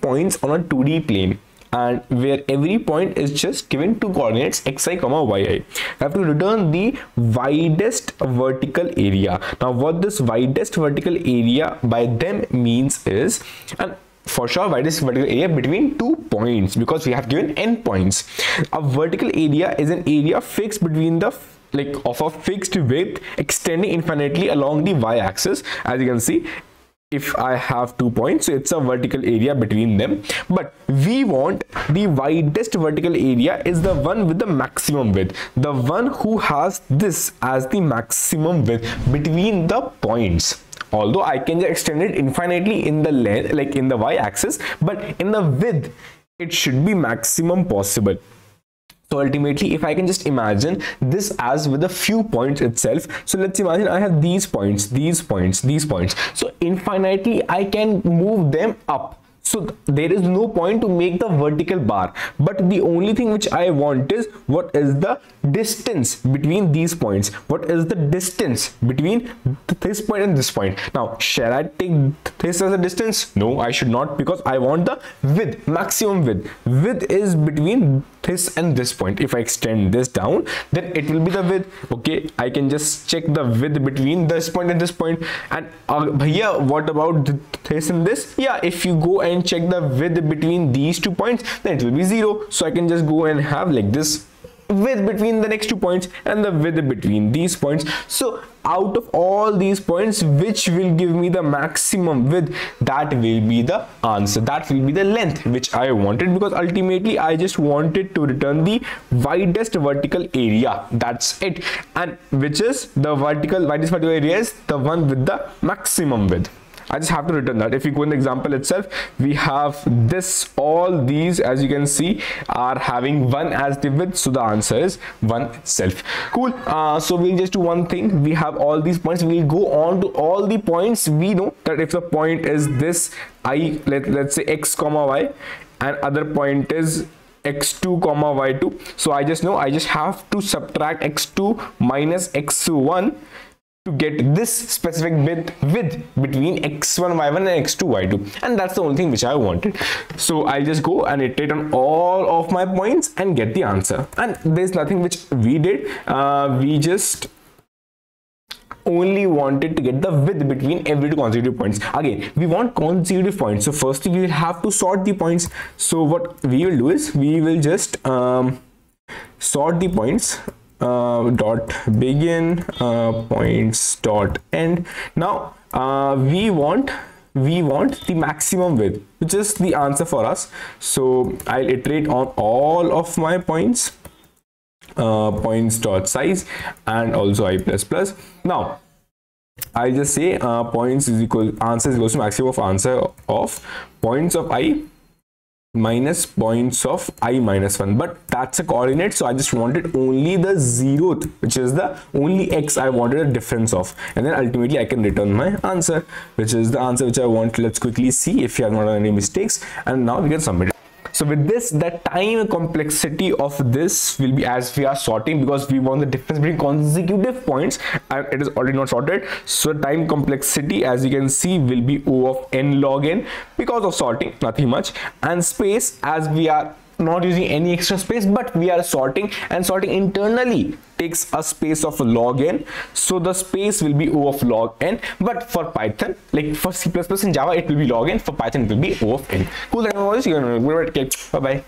points on a 2d plane and where every point is just given two coordinates xi comma yi. I have to return the widest vertical area. Now what this widest vertical area by them means is and for sure widest vertical area between two points because we have given n points. A vertical area is an area fixed between the like of a fixed width extending infinitely along the y-axis. As you can see if I have two points so it's a vertical area between them. But we want the widest vertical area is the one with the maximum width. The one who has this as the maximum width between the points. Although I can extend it infinitely in the length like in the y-axis but in the width it should be maximum possible so ultimately if i can just imagine this as with a few points itself so let's imagine i have these points these points these points. So infinitely i can move them up so there is no point to make the vertical bar. But the only thing which i want is what is the distance between these points? What is the distance between this point and this point? Now shall i take this as a distance? No i should not because i want the width maximum width. Width is between this and this point. If i extend this down then it will be the width. Okay i can just check the width between this point and this point. And uh, what about this and this? Yeah if you go and check the width between these two points then it will be zero. So i can just go and have like this width between the next two points and the width between these points. So out of all these points which will give me the maximum width? That will be the answer. That will be the length which i wanted because ultimately i just wanted to return the widest vertical area. That's it. And which is the vertical widest vertical area is the one with the maximum width I just have to return that. If you go in the example itself, we have this, all these, as you can see, are having one as the width. So the answer is one itself. Cool. Uh, so we'll just do one thing. We have all these points. We'll go on to all the points. We know that if the point is this, I let, let's say x comma y and other point is x2 comma y2 so i just know i just have to subtract x2 minus x1 to get this specific bit width between x1 y1 and x2 y2 and that's the only thing which i wanted. So i'll just go and iterate on all of my points and get the answer. And there's nothing which we did. Uh, we just only wanted to get the width between every two consecutive points. Again we want consecutive points. So first we will have to sort the points. So what we will do is we will just um, sort the points uh, dot begin uh, points dot end. Now uh, we want we want the maximum width which is the answer for us. So i'll iterate on all of my points uh, points dot size and also i plus plus. Now i'll just say uh, points is equal answer is equal to maximum of answer of points of i minus points of i minus 1 but that's a coordinate so i just wanted only the zeroth which is the only x i wanted a difference of. And then ultimately i can return my answer which is the answer which i want. Let's quickly see if you have not done any mistakes. And now we can submit it so with this the time complexity of this will be as we are sorting because we want the difference between consecutive points and it is already not sorted. So time complexity as you can see will be o of n log n because of sorting nothing much. And space as we are not using any extra space but we are sorting and sorting internally takes a space of log n. So the space will be o of log n but for python like for c++ and java it will be log n for python it will be o of n. Cool watching. bye bye